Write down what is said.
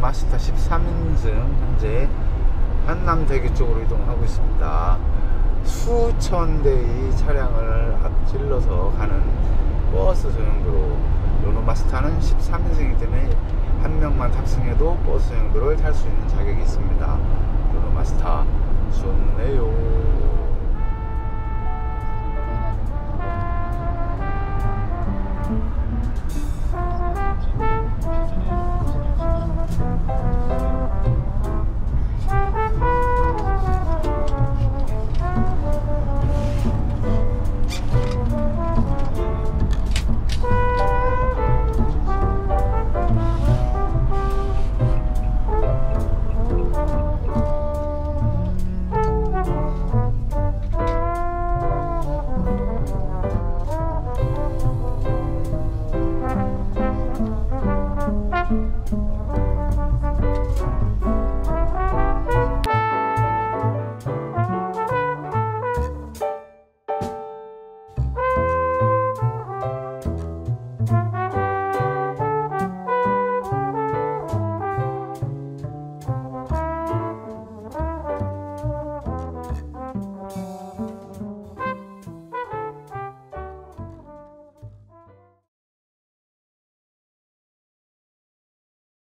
마스터 13인승 현재 한남대교 쪽으로 이동하고 있습니다. 수천 대의 차량을 앞질러서 가는 버스 전용도로 요노 마스터는 13인승이기 때문에 한 명만 탑승해도 버스 전용도로를 탈 수 있는 자격이 있습니다. 요노 마스터 좋네요.